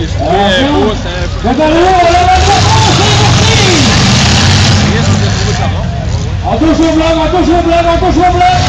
Jest nie, głosy. Jest wyczano. A tu nie, w lewo, tu szło w nie, tu szło w lewo.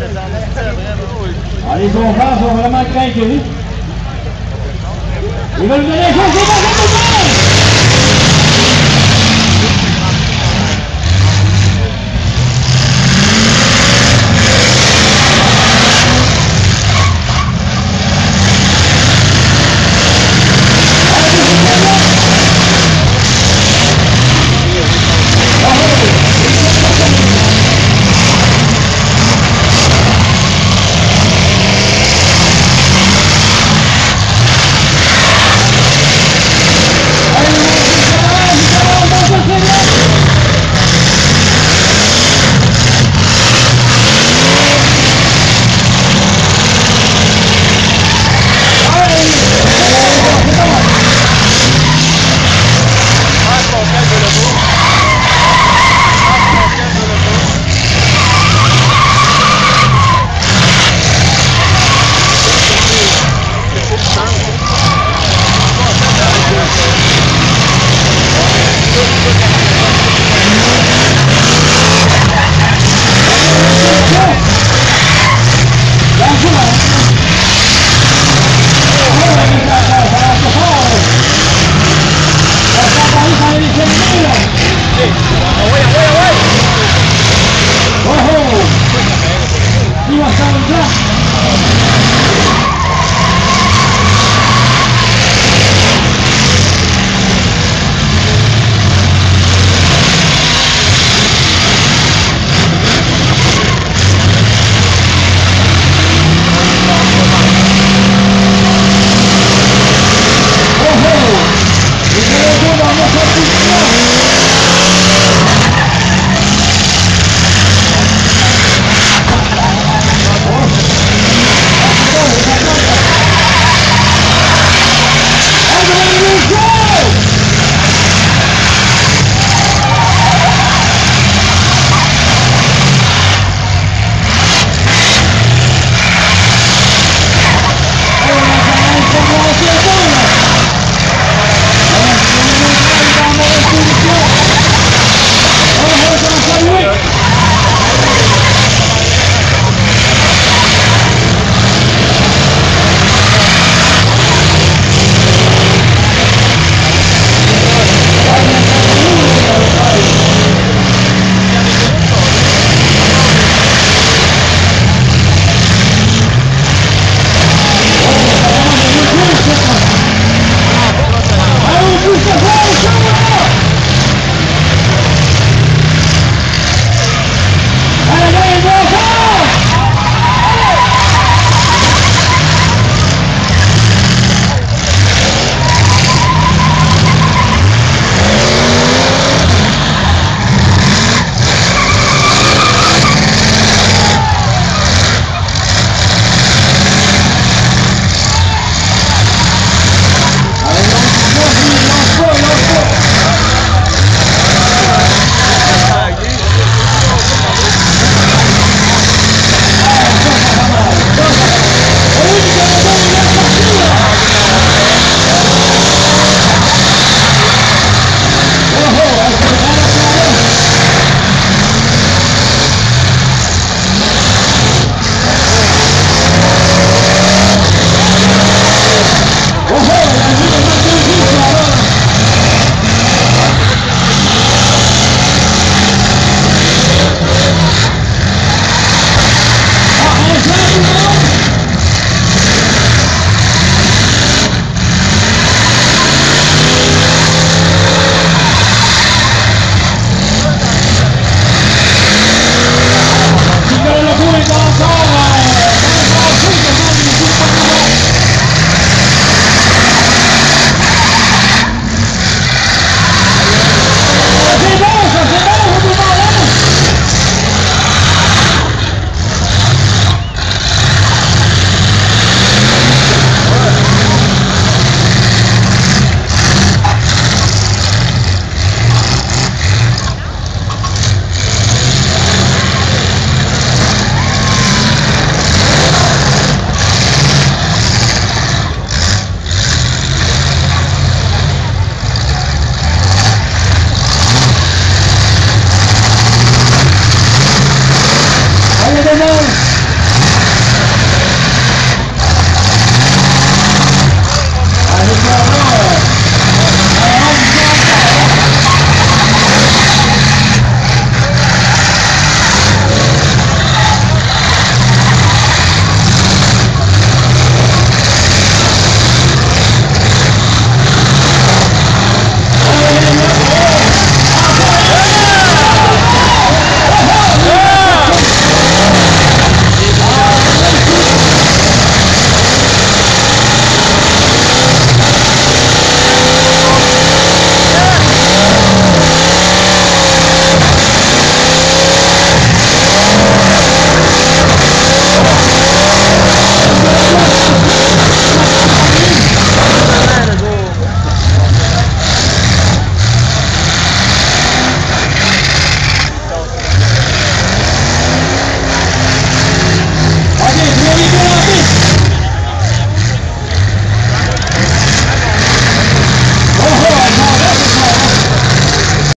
Ah, les bombards sont vraiment craqués hein. Ils veulent venir chercher